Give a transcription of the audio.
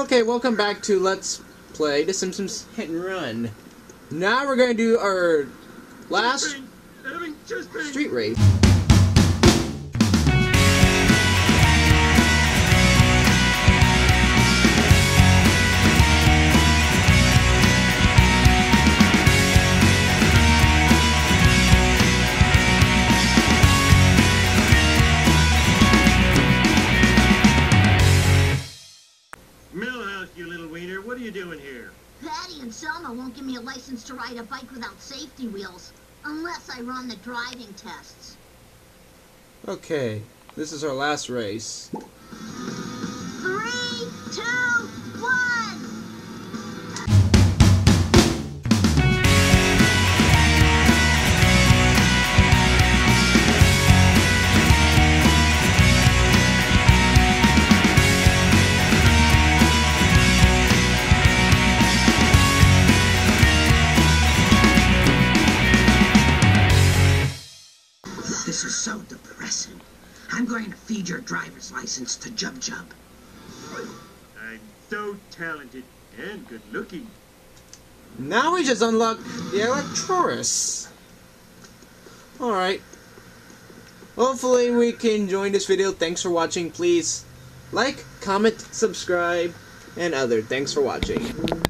Okay, welcome back to Let's Play The Simpsons Hit and Run. Now we're going to do our last street race. You doing here? Patty and Selma won't give me a license to ride a bike without safety wheels. Unless I run the driving tests. Okay, this is our last race. This is so depressing. I'm going to feed your driver's license to Jub Jub. I'm so talented and good looking. Now we just unlock the Electaurus. Alright. Hopefully we can enjoy this video. Thanks for watching. Please like, comment, subscribe, and other. Thanks for watching.